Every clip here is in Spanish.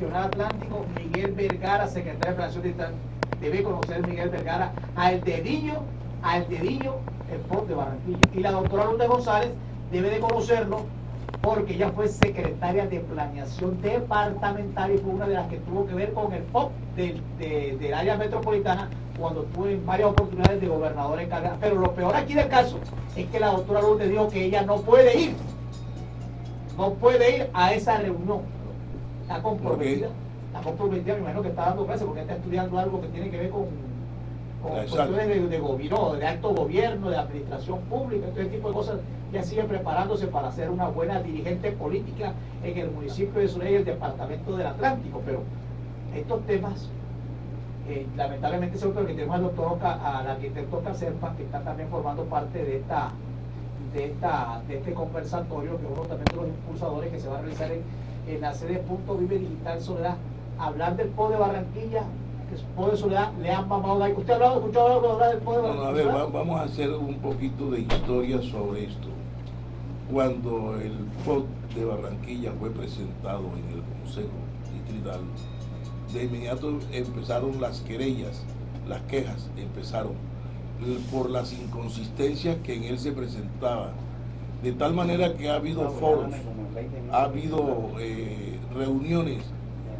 Regional Atlántico, Miguel Vergara, secretario de Digital, debe conocer Miguel Vergara al dedillo, al dedillo el POT de Barranquilla. Y la doctora Lourdes González debe de conocerlo porque ella fue secretaria de planeación departamental y fue una de las que tuvo que ver con el POP del, del área metropolitana cuando tuve varias oportunidades de gobernador encargada. Pero lo peor aquí del caso es que la doctora Lourdes dijo que ella no puede ir, no puede ir a esa reunión. Está comprometida, está comprometida, me imagino que está dando clases porque está estudiando algo que tiene que ver con con cuestiones de, gobierno, de alto gobierno, de administración pública, todo ese tipo de cosas, ya sigue preparándose para ser una buena dirigente política en el municipio de Soleil y el departamento del Atlántico. Pero estos temas, eh, lamentablemente, seguro que tenemos al doctor al arquitecto Caserpa, que está también formando parte de esta de esta de este conversatorio, que es uno también de los impulsadores que se va a realizar en, en la sede Punto Vive Digital Soledad, hablar del PO de Barranquilla, Poder Soledad le han mamado ahí. ¿Usted ha hablado, escuchado algo del Poder no, a ver, vamos a hacer un poquito de historia sobre esto. Cuando el POD de Barranquilla fue presentado en el Consejo Distrital, de inmediato empezaron las querellas, las quejas empezaron por las inconsistencias que en él se presentaba. De tal manera que ha habido foros, ha habido eh, reuniones,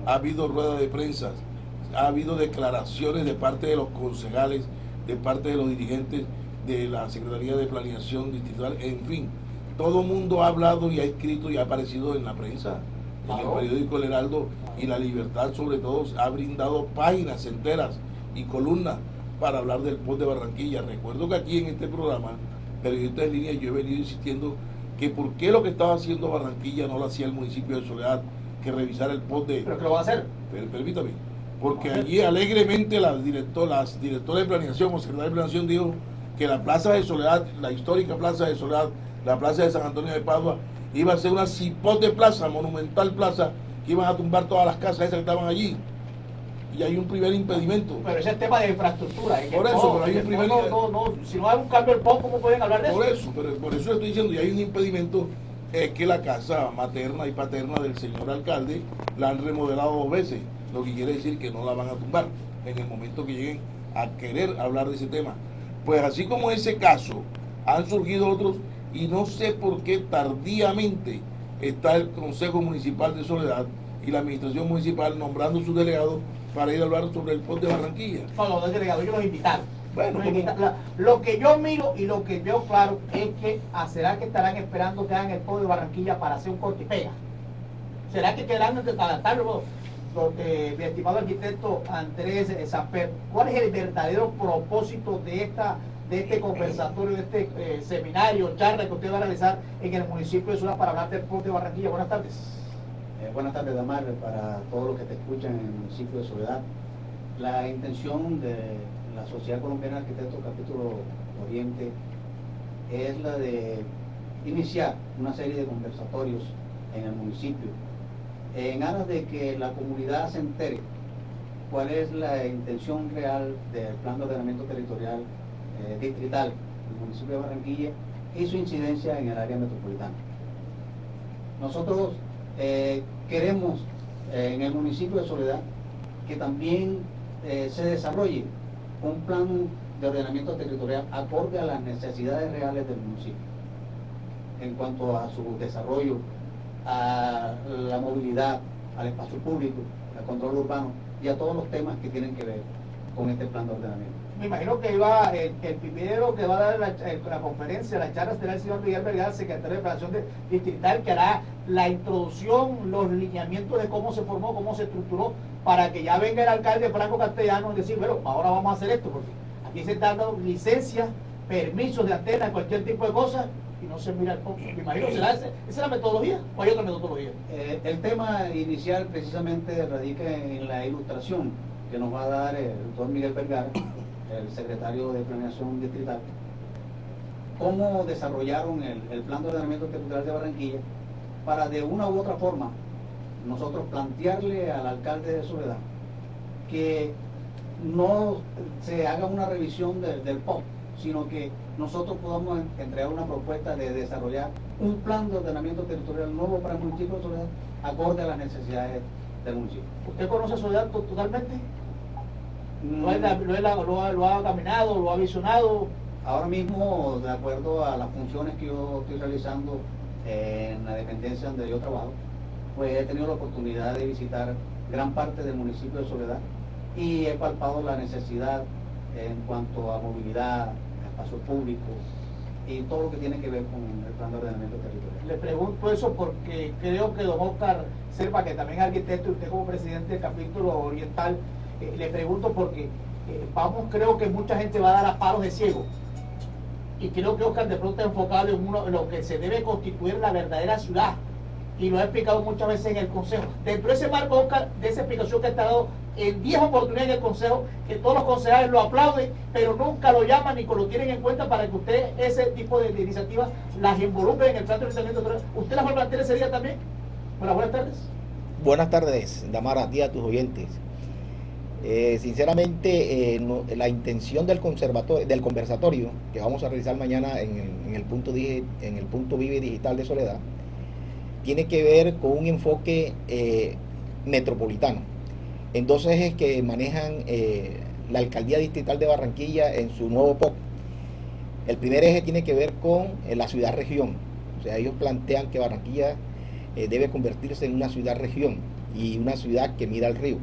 ha habido ruedas de prensa, ha habido declaraciones de parte de los concejales, de parte de los dirigentes de la Secretaría de Planeación Distrital, en fin, todo el mundo ha hablado y ha escrito y ha aparecido en la prensa, en el periódico El Heraldo y La Libertad sobre todo ha brindado páginas enteras y columnas para hablar del POT de Barranquilla. Recuerdo que aquí en este programa, Periodistas en Línea, yo he venido insistiendo que por qué lo que estaba haciendo Barranquilla no lo hacía el municipio de Soledad, que revisar el POT de... Pero que lo va a hacer. permítame porque allí alegremente las, director, las directoras de planeación o secretaria de planeación dijo que la Plaza de Soledad, la histórica Plaza de Soledad, la Plaza de San Antonio de Padua, iba a ser una cipote plaza, monumental plaza, que iban a tumbar todas las casas esas que estaban allí. Y hay un primer impedimento. Pero ese es tema de infraestructura. Por eso, pero hay un primer no, no, no, si no hay un cambio del POP, ¿cómo pueden hablar de por eso? pero por eso estoy diciendo, y hay un impedimento, es que la casa materna y paterna del señor alcalde la han remodelado dos veces lo que quiere decir que no la van a tumbar en el momento que lleguen a querer hablar de ese tema. Pues así como ese caso, han surgido otros y no sé por qué tardíamente está el Consejo Municipal de Soledad y la Administración Municipal nombrando sus delegados para ir a hablar sobre el POT de Barranquilla. No, los delegados, ellos los invitaron. Bueno, lo que yo miro y lo que veo claro es que ah, será que estarán esperando que hagan el POT de Barranquilla para hacer un corte y pega. ¿Será que quedarán adaptarlo? Eh, mi estimado arquitecto Andrés Zamper, ¿cuál es el verdadero propósito de esta de este conversatorio, de este eh, seminario, charla que usted va a realizar en el municipio de Ciudad para hablar del puerto de Barranquilla? Buenas tardes. Eh, buenas tardes, Damar, para todos los que te escuchan en el municipio de Soledad. La intención de la Sociedad Colombiana de Arquitectos Capítulo Oriente es la de iniciar una serie de conversatorios en el municipio en aras de que la comunidad se entere cuál es la intención real del plan de ordenamiento territorial eh, distrital del municipio de Barranquilla y su incidencia en el área metropolitana. Nosotros eh, queremos eh, en el municipio de Soledad que también se desarrolle un plan de ordenamiento territorial acorde a las necesidades reales del municipio en cuanto a su desarrollo a la movilidad, al espacio público, al control urbano y a todos los temas que tienen que ver con este plan de ordenamiento. Me imagino que iba el, primero que va a dar la, conferencia, la charla será el señor Miguel Vergara, secretario de Planación Distrital, que hará la introducción, los lineamientos de cómo se formó, cómo se estructuró, para que ya venga el alcalde Franco Castellano y decir, bueno, ahora vamos a hacer esto, porque aquí se están dando licencias, permisos de antena, cualquier tipo de cosas, y no se mira el poco. Me imagino será esa, es la metodología o hay otra metodología. Eh, el tema inicial precisamente radica en la ilustración que nos va a dar el doctor Miguel Vergara, el secretario de Planeación Distrital, cómo desarrollaron el, el plan de ordenamiento territorial de Barranquilla para de una u otra forma nosotros plantearle al alcalde de Soledad que no se haga una revisión del POP, sino que nosotros podamos entregar una propuesta de desarrollar un plan de ordenamiento territorial nuevo para el municipio de Soledad acorde a las necesidades del municipio. ¿Usted conoce Soledad to- totalmente? Mm, ¿Lo ha, lo ha- lo ha- lo ha caminado, lo ha visionado? Ahora mismo, de acuerdo a las funciones que yo estoy realizando en la dependencia donde yo trabajo, pues he tenido la oportunidad de visitar gran parte del municipio de Soledad y he palpado la necesidad en cuanto a movilidad, espacio público y todo lo que tiene que ver con el plan de ordenamiento territorial. Le pregunto eso porque creo que don Oscar Serpa, que también es arquitecto y usted como presidente del capítulo oriental, eh, le pregunto porque eh, vamos, creo que mucha gente va a dar a palos de ciego. Y creo que Oscar de pronto ha enfocado en, uno, en lo que se debe constituir la verdadera ciudad. Y lo ha explicado muchas veces en el Consejo. Dentro de ese marco, Oscar, de esa explicación que ha dado en 10 oportunidades en el Consejo, que todos los concejales lo aplauden, pero nunca lo llaman ni lo tienen en cuenta para que usted ese tipo de, iniciativas las involucre en el plan de territorial. ¿Usted las va a plantear ese día también? Bueno, buenas tardes. Buenas tardes, Damara, a ti a tus oyentes. Eh, sinceramente, eh, la intención del, conservatorio, del conversatorio que vamos a realizar mañana en el, punto, digi- en el punto Vive Digital de Soledad tiene que ver con un enfoque eh, metropolitano en dos ejes que manejan la Alcaldía Distrital de Barranquilla en su nuevo POC. El primer eje tiene que ver con la ciudad-región. O sea, ellos plantean que Barranquilla debe convertirse en una ciudad-región y una ciudad que mira al río.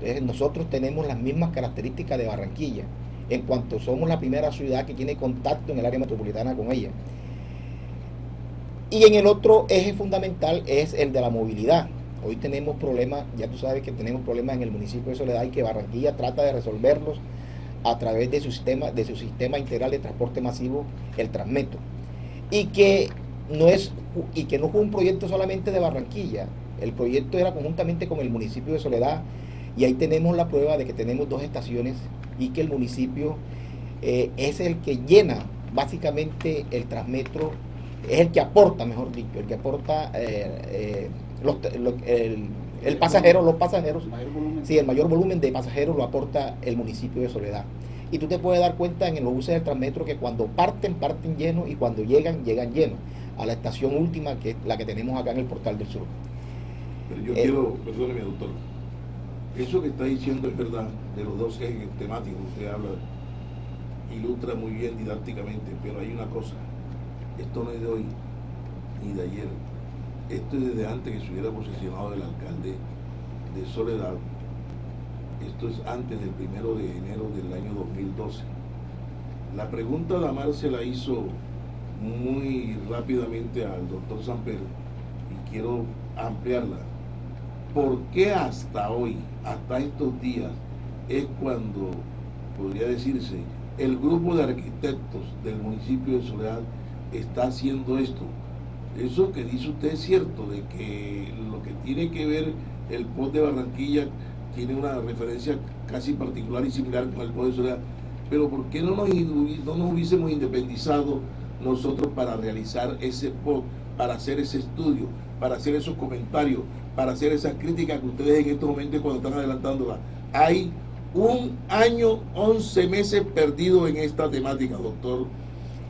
Entonces nosotros tenemos las mismas características de Barranquilla, en cuanto somos la primera ciudad que tiene contacto en el área metropolitana con ella. Y en el otro eje fundamental es el de la movilidad. Hoy tenemos problemas, ya tú sabes que tenemos problemas en el municipio de Soledad y que Barranquilla trata de resolverlos a través de su sistema, de su sistema integral de transporte masivo, el Transmetro. Y que no es y que no fue un proyecto solamente de Barranquilla, el proyecto era conjuntamente con el municipio de Soledad y ahí tenemos la prueba de que tenemos dos estaciones y que el municipio eh, es el que llena básicamente el Transmetro, es el que aporta, mejor dicho, el que aporta eh, eh, los- lo- el, el pasajero, los pasajeros. Sí, el mayor volumen de pasajeros lo aporta el municipio de Soledad. Y tú te puedes dar cuenta en los buses del Transmetro que cuando parten, parten llenos y cuando llegan, llegan llenos a la estación última, que es la que tenemos acá en el Portal del Sur. Pero yo quiero, perdóneme doctor, eso que está diciendo es verdad, de los dos ejes temáticos que usted habla, ilustra muy bien didácticamente, pero hay una cosa, esto no es de hoy ni de ayer, esto es desde antes que se hubiera posicionado el alcalde de Soledad, esto es antes del primero de enero del año 2012. La pregunta Damar se la hizo muy rápidamente al doctor Samper y quiero ampliarla. ¿Por qué hasta hoy, hasta estos días, es cuando, podría decirse, el grupo de arquitectos del municipio de Soledad está haciendo esto? Eso que dice usted es cierto, de que lo que tiene que ver el POT de Barranquilla tiene una referencia casi particular y similar con el POT de Soledad, pero ¿por qué no nos, no nos hubiésemos independizado nosotros para realizar ese POT, para hacer ese estudio, para hacer esos comentarios, para hacer esas críticas que ustedes en estos momentos cuando están adelantándola? Hay un año, 11 meses perdidos en esta temática, doctor.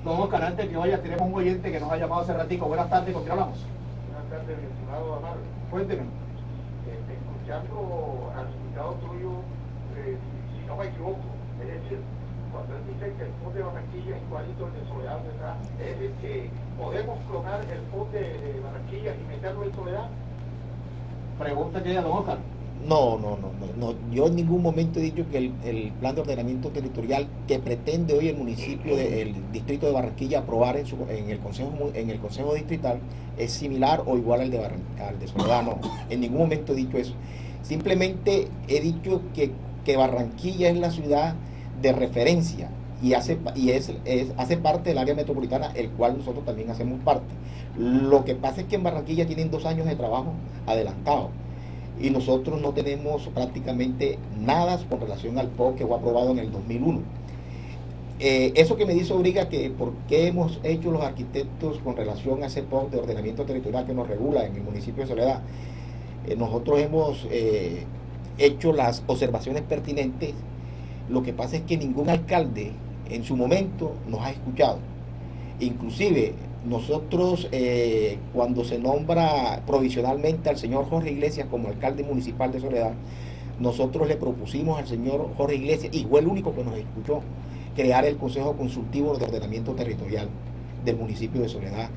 Don Oscar, antes que vaya, tenemos un oyente que nos ha llamado hace ratico. Buenas tardes, ¿con quién hablamos? Buenas tardes, mi estimado Amaro. Cuénteme. Este, escuchando al invitado tuyo, eh, si no me equivoco, es decir, cuando él dice que el POT de Barranquilla es igualito al de Soledad, ¿verdad? Es decir, que podemos clonar el POT de, de Barranquilla y meterlo en Soledad. Pregunta que don Oscar. No, no, no, no, no. Yo en ningún momento he dicho que el, el plan de ordenamiento territorial que pretende hoy el municipio del distrito de Barranquilla aprobar en, su, en, el consejo, en el consejo distrital es similar o igual al de, Barran- al de Soledad. No, en ningún momento he dicho eso. Simplemente he dicho que, que Barranquilla es la ciudad de referencia y hace y es, es- hace parte del área metropolitana, el cual nosotros también hacemos parte. Lo que pasa es que en Barranquilla tienen dos años de trabajo adelantado y nosotros no tenemos prácticamente nada con relación al POC que fue aprobado en el 2001. Eh, eso que me dice obliga que por qué hemos hecho los arquitectos con relación a ese POC de ordenamiento territorial que nos regula en el municipio de Soledad. Eh, nosotros hemos eh, hecho las observaciones pertinentes. Lo que pasa es que ningún alcalde en su momento nos ha escuchado. Inclusive Nosotros, eh, cuando se nombra provisionalmente al señor Jorge Iglesias como alcalde municipal de Soledad, nosotros le propusimos al señor Jorge Iglesias, y fue el único que nos escuchó, crear el Consejo Consultivo de Ordenamiento Territorial del municipio de Soledad.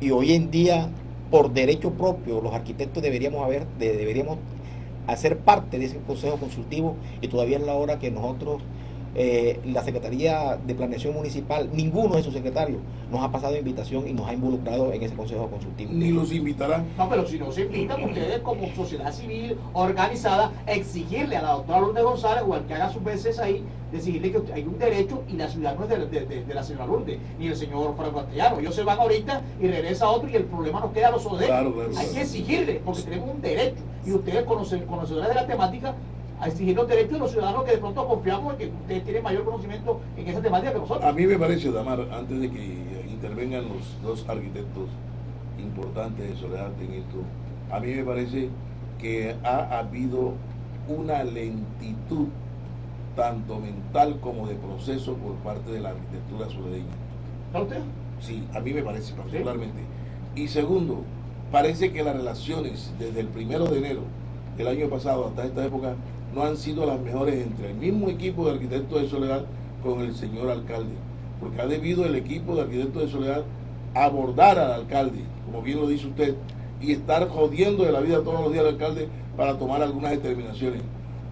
Y hoy en día, por derecho propio, los arquitectos deberíamos haber, deberíamos hacer parte de ese Consejo Consultivo y todavía es la hora que nosotros eh, la Secretaría de Planeación Municipal, ninguno de sus secretarios nos ha pasado invitación y nos ha involucrado en ese consejo consultivo. Ni los invitarán. No, pero si no se invitan ustedes como sociedad civil organizada, exigirle a la doctora Lourdes González o al que haga sus veces ahí, decirle que hay un derecho y la ciudad no es de, la señora Lourdes, ni el señor Franco Castellano. Ellos se van ahorita y regresa otro y el problema nos queda a los claro, Hay que exigirle, porque tenemos un derecho. Y ustedes conocedores de la temática a exigir los derechos de los ciudadanos que de pronto confiamos en que ustedes tienen mayor conocimiento en esa temática que nosotros. A mí me parece, Damar, antes de que intervengan los dos arquitectos importantes de Soledad en esto, a mí me parece que ha habido una lentitud tanto mental como de proceso por parte de la arquitectura soledeña. ¿A usted? Sí, a mí me parece particularmente. Y segundo, parece que las relaciones desde el primero de enero del año pasado hasta esta época no han sido las mejores entre el mismo equipo de arquitectos de Soledad con el señor alcalde, porque ha debido el equipo de arquitectos de Soledad abordar al alcalde, como bien lo dice usted, y estar jodiendo de la vida todos los días al alcalde para tomar algunas determinaciones.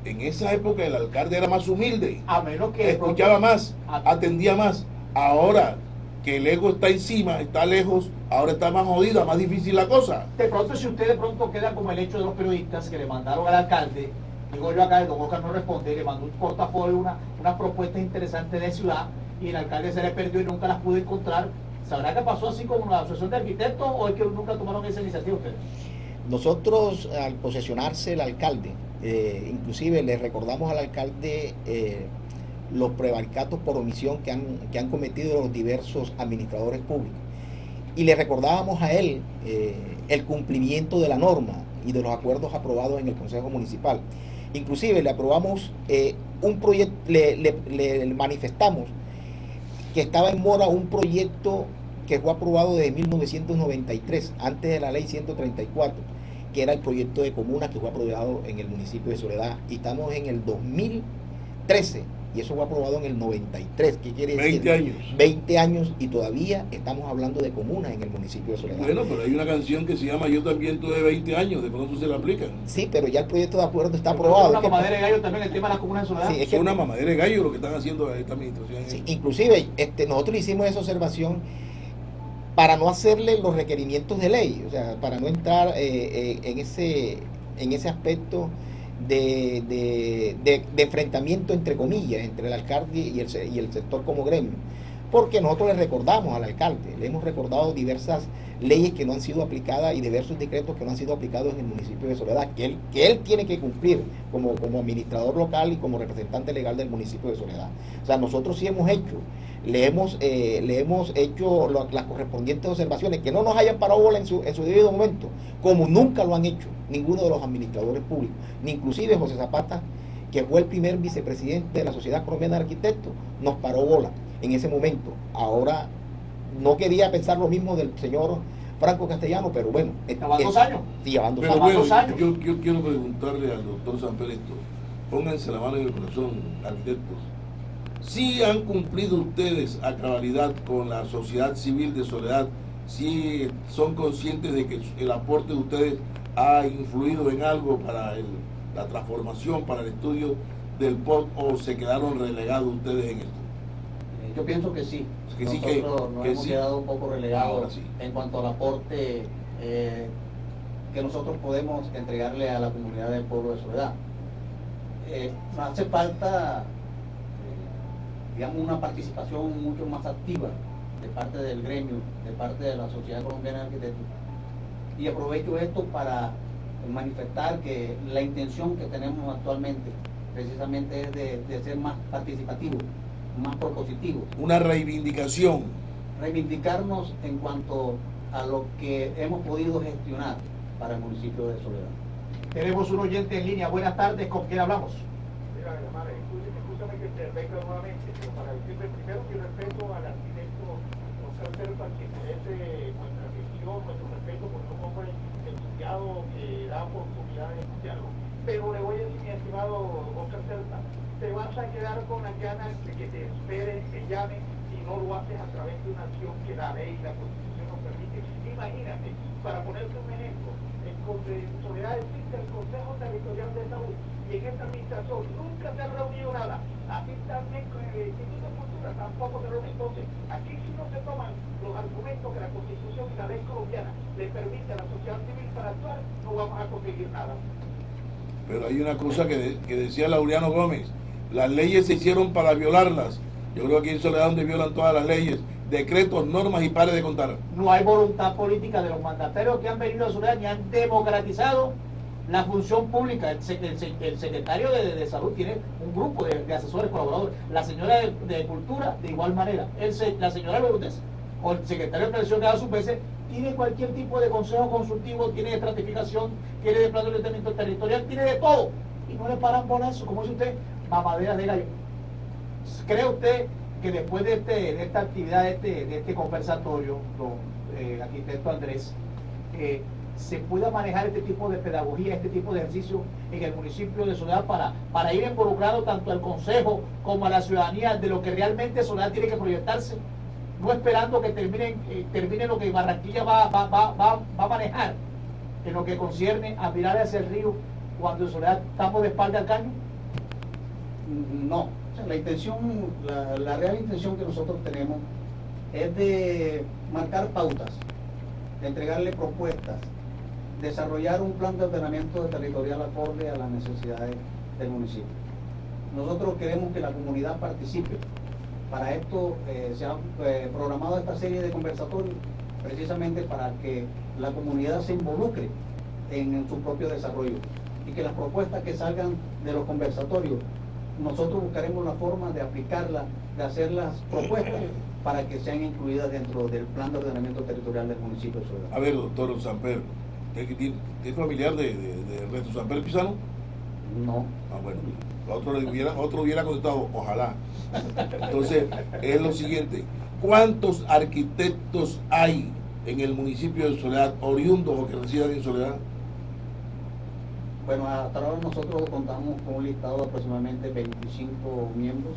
En esa época el alcalde era más humilde, a menos que escuchaba más, atendía más. Ahora que el ego está encima, está lejos, ahora está más jodida, más difícil la cosa. De pronto, si usted de pronto queda como el hecho de los periodistas que le mandaron al alcalde Digo yo acá, el don Oscar no responde, le mandó un portafolio, una, unas propuestas interesantes de ciudad y el alcalde se le perdió y nunca las pudo encontrar. ¿Sabrá qué pasó así como la asociación de arquitectos o es que nunca tomaron esa iniciativa ustedes? Nosotros, al posesionarse el alcalde, eh, inclusive le recordamos al alcalde eh, los prevaricatos por omisión que han, que han cometido los diversos administradores públicos. Y le recordábamos a él eh, el cumplimiento de la norma y de los acuerdos aprobados en el Consejo Municipal. Inclusive le aprobamos un proyecto, le, manifestamos que estaba en mora un proyecto que fue aprobado desde 1993, antes de la ley 134, que era el proyecto de comuna que fue aprobado en el municipio de Soledad. Y estamos en el 2013 y eso fue aprobado en el 93. ¿Qué quiere decir? 20 años. 20 años y todavía estamos hablando de comunas en el municipio de Soledad. Bueno, pero hay una canción que se llama Yo también tuve 20 años, de pronto se la aplican. Sí, pero ya el proyecto de acuerdo está aprobado. Es una mamadera de gallo también el tema de las comunas de Soledad. Sí, es, que, una mamadera de gallo lo que están haciendo esta administración. Sí, inclusive este, nosotros hicimos esa observación para no hacerle los requerimientos de ley, o sea, para no entrar eh, eh, en, ese, en ese aspecto de, enfrentamiento, entre comillas, entre el alcalde y el, y el sector como gremio. Porque nosotros le recordamos al alcalde, le hemos recordado diversas leyes que no han sido aplicadas y diversos decretos que no han sido aplicados en el municipio de Soledad, que él, que él tiene que cumplir como, como administrador local y como representante legal del municipio de Soledad. O sea, nosotros sí hemos hecho, le hemos, eh, le hemos hecho las correspondientes observaciones, que no nos hayan parado bola en su, en su debido momento, como nunca lo han hecho ninguno de los administradores públicos, ni inclusive José Zapata, que fue el primer vicepresidente de la Sociedad Colombiana de Arquitectos, nos paró bola en ese momento. Ahora no quería pensar lo mismo del señor Franco Castellano, pero bueno. Llevan dos años. Sí, dos, años. Yo, quiero preguntarle al doctor San esto. Pónganse la mano en el corazón, arquitectos. Si han cumplido ustedes a cabalidad con la sociedad civil de Soledad, si son conscientes de que el aporte de ustedes ha influido en algo para la transformación, para el estudio del POT o se quedaron relegados ustedes en esto? Yo pienso que sí. Nosotros nos hemos quedado un poco relegados en cuanto al aporte eh, que nosotros podemos entregarle a la comunidad del pueblo de Soledad. Eh, hace falta, eh, digamos, una participación mucho más activa de parte del gremio, de parte de la Sociedad Colombiana de Arquitectos. Y aprovecho esto para manifestar que la intención que tenemos actualmente precisamente es de ser más participativos más propositivo. Una reivindicación. Reivindicarnos en cuanto a lo que hemos podido gestionar para el municipio de Soledad. Tenemos un oyente en línea. Buenas tardes, ¿con quién hablamos? Mira, escúchame que intervenga nuevamente, pero para decirle primero que respeto al arquitecto Oscar Serpa, que merece nuestra nuestro respeto, porque un hombre estudiado que da oportunidad de. Pero le voy a decir, mi estimado Oscar Serpa, te vas a quedar con las ganas de que te esperen, que llamen, si no lo haces a través de una acción que la ley y la constitución nos permite. Imagínate, para ponerte un ejemplo, en Soledad existe el Consejo Territorial de Salud y en esta administración nunca se ha reunido nada. Así también el Instituto tampoco se reúne. Entonces, aquí si no se toman los argumentos que la Constitución y la ley colombiana le permite a la sociedad civil para actuar, no vamos a conseguir nada. Pero hay una cosa que, que decía Laureano Gómez, las leyes se hicieron para violarlas. Yo creo que aquí en Soledad donde violan todas las leyes, decretos, normas y pare de contar. No hay voluntad política de los mandatarios que han venido a Soledad ni han democratizado la función pública. El, secretario de, Salud tiene un grupo de, asesores colaboradores. La señora de, Cultura, de igual manera. El, la señora Lourdes, o el secretario de Prevención que da sus veces, tiene cualquier tipo de consejo consultivo, tiene de estratificación, tiene de plan de ordenamiento territorial, tiene de todo. Y no le paran por eso. Como dice usted, mamadera de gallo. ¿Cree usted que después de, este, esta actividad, de este, este conversatorio, don eh, arquitecto Andrés, eh, se pueda manejar este tipo de pedagogía, este tipo de ejercicio en el municipio de Soledad para, para ir involucrado tanto al Consejo como a la ciudadanía de lo que realmente Soledad tiene que proyectarse, no esperando que termine, eh, termine lo que Barranquilla va, va, va, va, a manejar en lo que concierne a mirar hacia el río cuando Soledad estamos de espalda al caño no. la intención, la, real intención que nosotros tenemos es de marcar pautas, de entregarle propuestas, desarrollar un plan de ordenamiento territorial acorde a las necesidades del municipio. Nosotros queremos que la comunidad participe. Para esto eh, se ha eh, programado esta serie de conversatorios precisamente para que la comunidad se involucre en su propio desarrollo y que las propuestas que salgan de los conversatorios nosotros buscaremos la forma de aplicarla, de hacer las propuestas para que sean incluidas dentro del plan de ordenamiento territorial del municipio de Soledad. A ver, doctor Samper, ¿es familiar de, de, de Samper Pisano? No. Ah, bueno, otro hubiera, otro hubiera contestado, ojalá. Entonces, es lo siguiente, ¿cuántos arquitectos hay en el municipio de Soledad, oriundos o que residen en Soledad? Bueno, hasta ahora nosotros contamos con un listado de aproximadamente 25 miembros,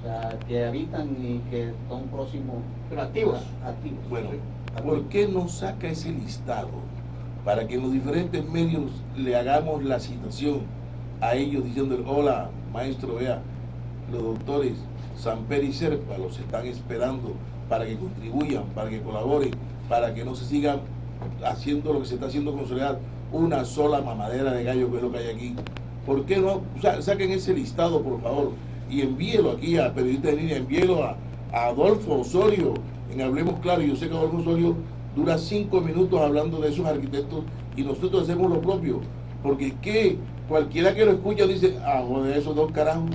o sea, que habitan y que son próximos. Pero activos. Activos. Bueno, ¿por qué no saca ese listado para que en los diferentes medios le hagamos la citación a ellos diciendo, hola, maestro, vea, los doctores Samper y Serpa los están esperando para que contribuyan, para que colaboren, para que no se sigan haciendo lo que se está haciendo con Soledad una sola mamadera de gallo, que es lo que hay aquí. ¿Por qué no? saquen ese listado, por favor, y envíelo aquí a Periodistas de Línea, envíelo a, Adolfo Osorio, en Hablemos Claro. Yo sé que Adolfo Osorio dura cinco minutos hablando de esos arquitectos y nosotros hacemos lo propio. Porque es que cualquiera que lo escucha dice, ah, de esos dos carajos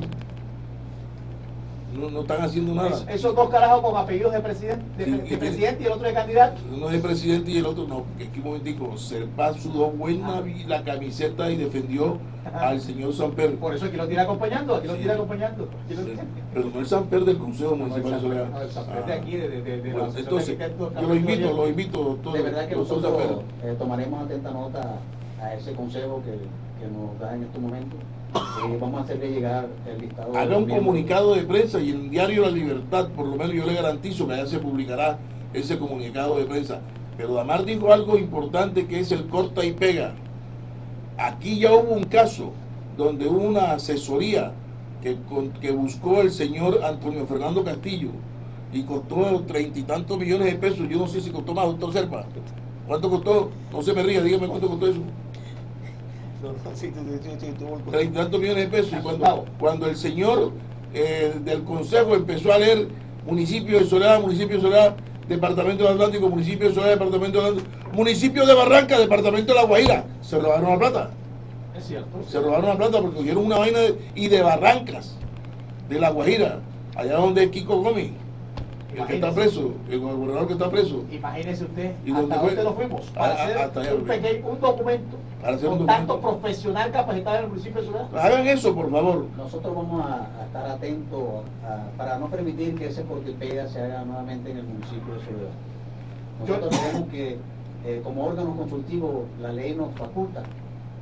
no, no están haciendo nada. esos dos carajos con apellidos de presidente, de, presidente y el otro de candidato. Uno de presidente y el otro no, porque aquí un momentico, Serpa sudó buena ah. la camiseta y defendió al señor Samper. Por eso aquí lo tiene acompañando, aquí lo tiene acompañando. Pero no el Samper del Consejo Municipal de Soledad. No, el Samper de aquí, de, de, de bueno, Entonces, yo lo invito, lo invito, doctor. De verdad que nosotros eh, tomaremos atenta nota a ese consejo que, que nos da en estos momentos eh, vamos a hacerle llegar el listado. Haga un comunicado de prensa y el diario La Libertad, por lo menos yo le garantizo que allá se publicará ese comunicado de prensa. Pero Damar dijo algo importante que es el corta y pega. Aquí ya hubo un caso donde hubo una asesoría que, que buscó el señor Antonio Fernando Castillo y costó treinta y tantos millones de pesos. Yo no sé si costó más, doctor Serpa. ¿Cuánto costó? No se me ría, dígame cuánto costó eso. Treinta tantos millones de pesos. Y cuando, cuando el señor eh, del Consejo empezó a leer municipio de Soledad, municipio de Soledad, departamento del Atlántico, municipio de Soledad, departamento del Atlántico, municipio de Barranca, departamento de La Guaira, se robaron la plata. Es cierto. Se robaron la plata porque cogieron una vaina y de Barrancas, de La Guajira, allá donde es Kiko Gómez. El que está preso, el gobernador que está preso. Imagínese usted, ¿Y hasta dónde lo fuimos, Ah, para ah, hacer hasta allá un, lo pequeño, un documento Para hacer un con documento. tanto profesional capacitado en el municipio de Ciudad. Hagan eso, por favor. Nosotros vamos a, a estar atentos a- para no permitir que ese cortipega se haga nuevamente en el municipio de Soledad. Nosotros Yo- creemos que eh, como órgano consultivo la ley nos faculta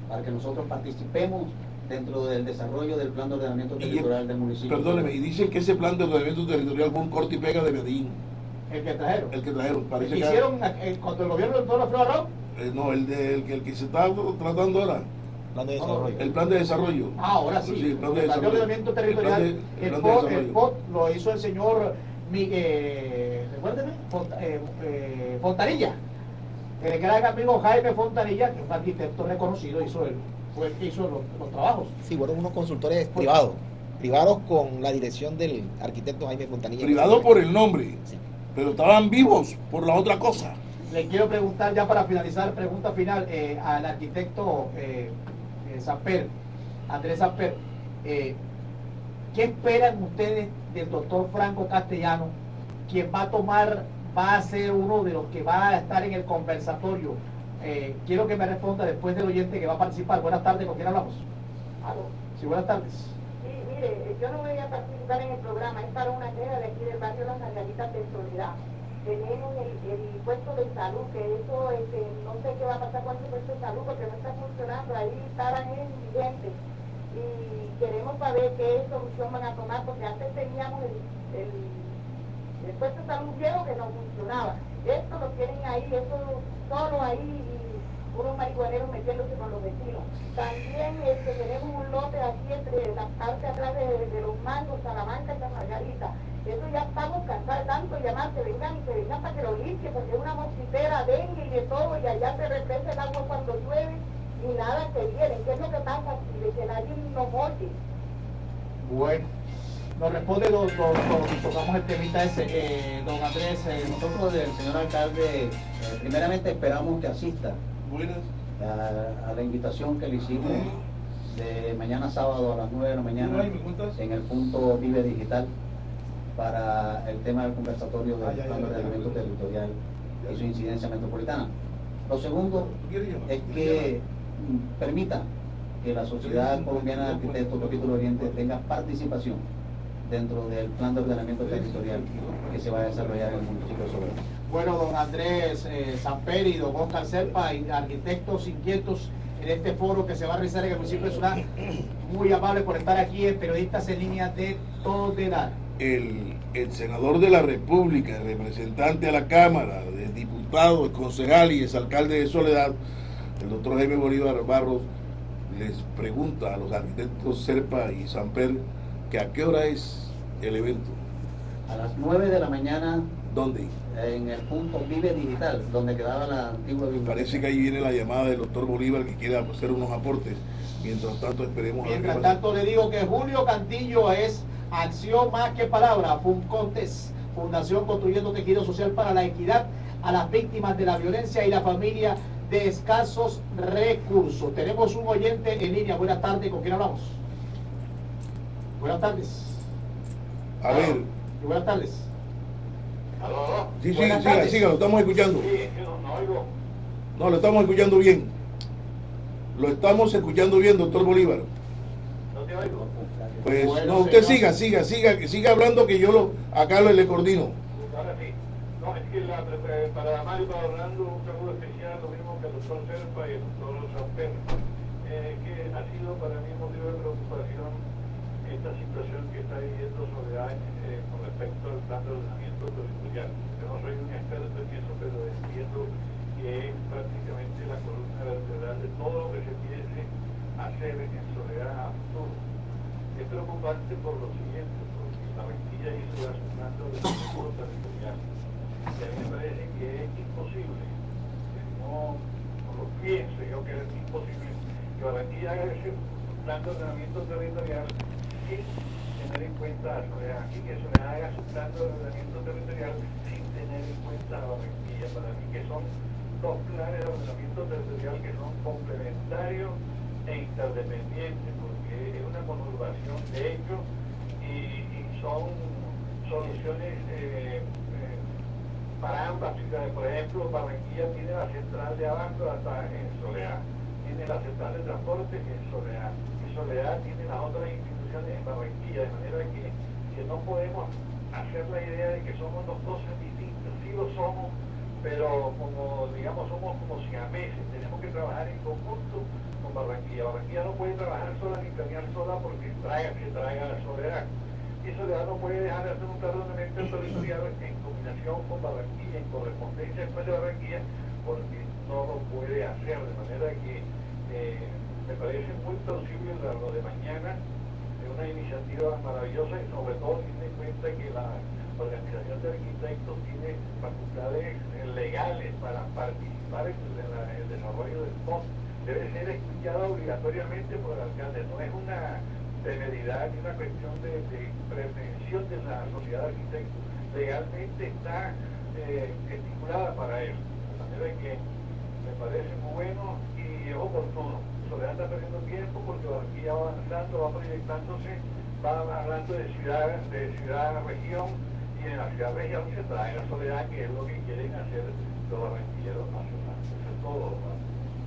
para que nosotros participemos dentro del desarrollo del plan de ordenamiento Y- territorial del municipio. Perdóneme, y dicen que ese plan de ordenamiento territorial fue un corte y pega de Medellín, El que trajeron. el que trajeron. El Parece que hicieron eh, cuando el gobierno del doctor Alfredo eh, no, el, de, el, que- el que se está tratando ahora, Plan de desarrollo. el plan de desarrollo. Ah, ahora sí. el plan de el desarrollo. ordenamiento territorial. El El, plan de- el plan de POT, el desarrollo. POT lo hizo el señor Miguel, recuérdeme, Font- eh, eh, Fontanilla. El gran amigo Jaime Fontanilla, que es un arquitecto reconocido, hizo, el, fue el que hizo los, los trabajos. Sí, fueron unos consultores privados, privados con la dirección del arquitecto Jaime Fontanilla. Privado por el nombre, Sí. pero estaban vivos por la otra cosa. Le quiero preguntar ya para finalizar, pregunta final eh, al arquitecto eh, eh, Samper, Andrés Samper. eh, ¿Qué esperan ustedes del doctor Franco Castellano, quien va a tomar, va a ser uno de los que va a estar en el conversatorio? Eh, quiero que me responda después del oyente que va a participar. Buenas tardes, ¿con quién hablamos? Aló. Sí, buenas tardes. Sí, mire, eh, yo no voy a participar en el programa, es para una queja de aquí del barrio Las Margaritas de Soledad. Tenemos el, el puesto de salud, que eso, este, no sé qué va a pasar con ese puesto de salud porque no está funcionando, ahí estaban indigentes. Y queremos saber qué solución van a tomar, porque antes teníamos el, el, el puesto de salud viejo que no funcionaba. Esto lo tienen ahí, eso solo ahí, y unos marihuaneros metiéndose con los vecinos. También este, tenemos un lote aquí entre la parte atrás de, los mangos, Salamanca y San Margarita. Eso ya estamos cansados tanto llamar que vengan y que vengan para que lo limpie, porque una mosquitera, dengue y de todo, y allá se represa el agua cuando llueve y nada que viene. ¿Qué es lo que pasa aquí? De que nadie nos oye. Bueno, nos responde, don, don, don- tocamos el temita ese, eh, don Andrés. eh, Nosotros, el señor alcalde, eh, primeramente esperamos que asista a, a la invitación que le hicimos de mañana sábado a las 9 de la mañana en el punto Vive Digital para el tema del conversatorio del Ah, plan de ya, ordenamiento territorial y su incidencia metropolitana. Lo segundo es que permita que la Sociedad Colombiana de Arquitectos Capítulo Oriente tenga participación dentro del plan de ordenamiento territorial que se va a desarrollar en el municipio de Soberano. Bueno, don Andrés eh, Samperi, don Oscar Serpa, y arquitectos inquietos en este foro que se va a realizar en el municipio de Sudán. Muy amable por estar aquí, en Periodistas en Línea de Toledad. el, el senador de la República, el representante a la Cámara, el diputado, el concejal y el alcalde de Soledad, el doctor Jaime Bolívar Barros, les pregunta a los arquitectos Serpa y Samper que a qué hora es el evento, A las 9 de la mañana dónde. en el punto Vive Digital, donde quedaba la antigua biblioteca. Parece que ahí viene la llamada del doctor Bolívar que quiere hacer unos aportes. Mientras tanto, esperemos a ver Mientras tanto, le digo que Julio Cantillo es acción más que palabra, Funcontes, Fundación Construyendo Tejido Social para la Equidad a las víctimas de la violencia y la familia de escasos recursos. Tenemos un oyente en línea. Buenas tardes, ¿con quién hablamos? Buenas tardes. A ver, buenas tardes. Aló, aló. sí, sí, siga, siga, lo estamos escuchando. Sí, no, no oigo. No, lo estamos escuchando bien. Lo estamos escuchando bien, doctor Bolívar. No te oigo. Pues Bueno, no, usted señor. siga, siga, siga, que siga hablando que yo lo acá lo, le coordino. Ahora sí. No, es que la, eh, para Mario y para Orlando un saludo especial, lo mismo que el doctor Serpa y el doctor Samper, eh, que ha sido para mí motivo de preocupación esta situación que está viviendo Soledad eh, con respecto al plan de ordenamiento territorial. Yo no soy un experto en eso, pero entiendo que es prácticamente la columna vertebral de todo lo que se piense hacer en Soledad a futuro. Es preocupante por lo siguiente, porque la Barranquilla hizo ya su plan de ordenamiento territorial. Y a mí me parece que es imposible, que no, no lo pienso yo que es imposible, que Barranquilla haga ese plan de ordenamiento territorial tener en cuenta a Soledad, y que Soledad haga su plan de ordenamiento territorial sin tener en cuenta Barranquilla. Para mí que son dos planes de ordenamiento territorial que son complementarios e interdependientes, porque es una conurbación de hechos y, son soluciones eh, eh, para ambas ciudades. Por ejemplo, Barranquilla tiene la central de abajo hasta en Soledad, tiene la central de transporte en Soledad, y Soledad tiene las otras instituciones en Barranquilla, de manera que, que no podemos hacer la idea de que somos dos cosas distintas, sí lo somos, pero como digamos somos como siameses, tenemos que trabajar en conjunto con Barranquilla. Barranquilla no puede trabajar sola ni planear sola porque traiga, que traiga la soledad. Y Soledad no puede dejar de hacer un ordenamiento territorial en combinación con Barranquilla, en correspondencia después de Barranquilla, porque no lo puede hacer. De manera que eh, me parece muy plausible lo de mañana, una iniciativa maravillosa y sobre todo teniendo en cuenta que la organización de arquitectos tiene facultades legales para participar en el, desarrollo del POS. Debe ser escuchada obligatoriamente por el alcalde, no es una temeridad ni una cuestión de, prevención de la sociedad de arquitectos. Legalmente está eh, estipulada para eso. De manera que me parece muy bueno y es oportuno. Soledad está perdiendo tiempo porque Barranquilla va avanzando, va proyectándose, va hablando de ciudad, de ciudad, región, y en la ciudad región se trae la soledad, que es lo que quieren hacer los barranquilleros nacionales. Eso es todo.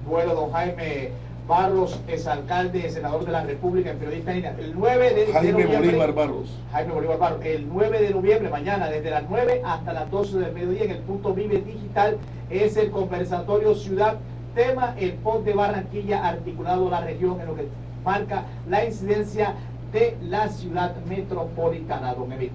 Bueno, don Jaime Barros, exalcalde, senador de la República, en periodista el 9 de, Jaime noviembre. Bolívar Barros. Jaime Bolívar Barros, el 9 de noviembre, mañana, desde las 9 hasta las 12 del mediodía, en el punto Vive Digital, es el conversatorio Ciudad, tema el POT de Barranquilla, articulado a la región en lo que marca la incidencia de la ciudad metropolitana, don Emilio.